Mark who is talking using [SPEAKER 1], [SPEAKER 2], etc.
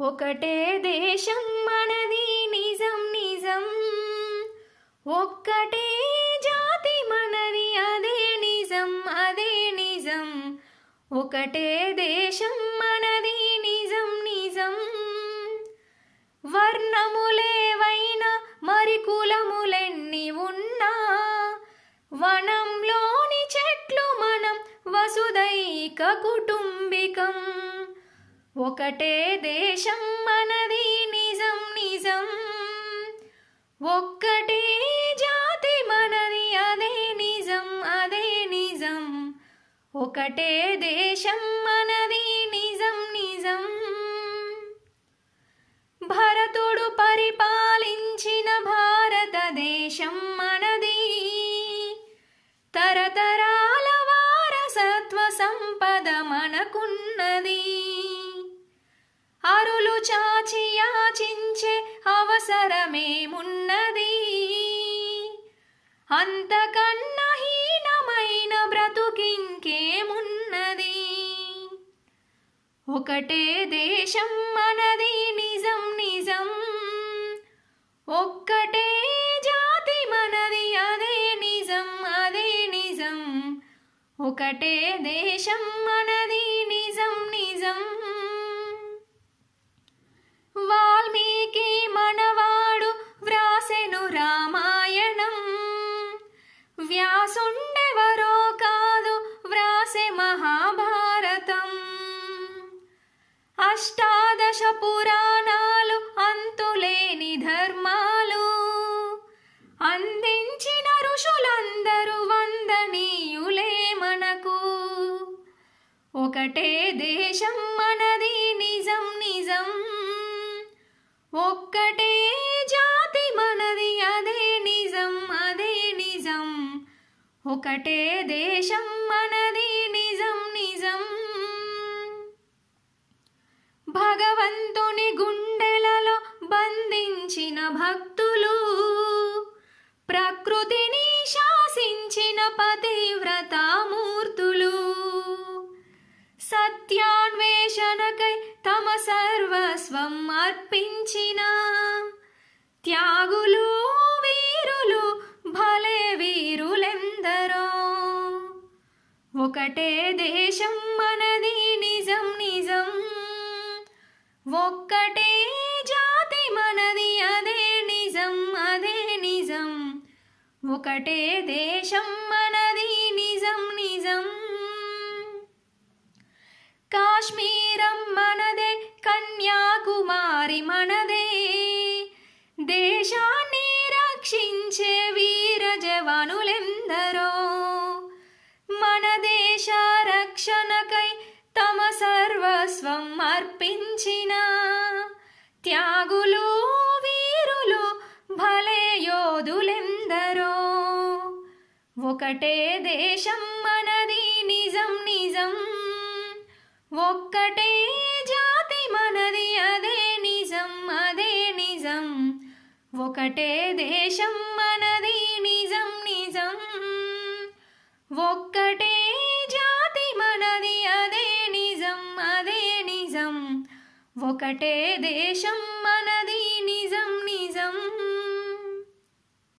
[SPEAKER 1] ఒకటే దేశం మనది నిజం నిజం. ఒక్కటే జాతి మనది అదే నిజం అదే నిజం. ఒకటే దేశం మనది నిజం నిజం. వర్ణములేవైనా మరి కులములెన్ని ఉన్నా. వనంలోని చెట్లు మనం వసుదైక కుటుంబికం. ఒకటే దేశం మనది నిజం నిజం. ఒక్కటే జాతి మనది అదే నిజం అదే నిజం. ఒకటే దేశం అవసరమేమున్నది అంతకన్నా హీనమైన బ్రతుకింకేమున్నది? ఒకటే దేశం మనది నిజం నిజం. ఒక్కటే జాతి మనది అదే నిజం అదే నిజం. ఒకటే దేశం మన అష్టాదశ పురాణాలు అంతులేని ధర్మాలు. అందించిన ఋషులందరూ వందనీయులే మనకు. ఒకటే దేశం మనది నిజం నిజం. ఒక్కటే జాతి మనది అదే నిజం అదే నిజం. ఒకటే దేశం మనది నిజం నిజం. గుండెలలో బంధించిన భక్తులు ప్రకృతిని శాసించిన పతివ్రతామూర్తులు సత్యాన్వేషణకై తమ సర్వస్వం అర్పించిన త్యాగులు వీరులు భలే వీరులెందరో. ఒకటే దేశం ఒక్కటే జాతి మనది అదే నిజం అదే నిజం. ఒకటే దేశం మనది నిజం నిజం. కాశ్మీరం మనదే కన్యాకుమారి మనదే. దేశాన్ని రక్షించే వీర జవాను సర్వస్వం అర్పించిన త్యాగులు వీరులు భలే యోధులెందరో. ఒకటే దేశం మనది నిజం నిజం. ఒక్కటే జాతి మనది అదే నిజం అదే నిజం. ఒకటే దేశం మన ఒకటే దేశం మనది నిజం నిజం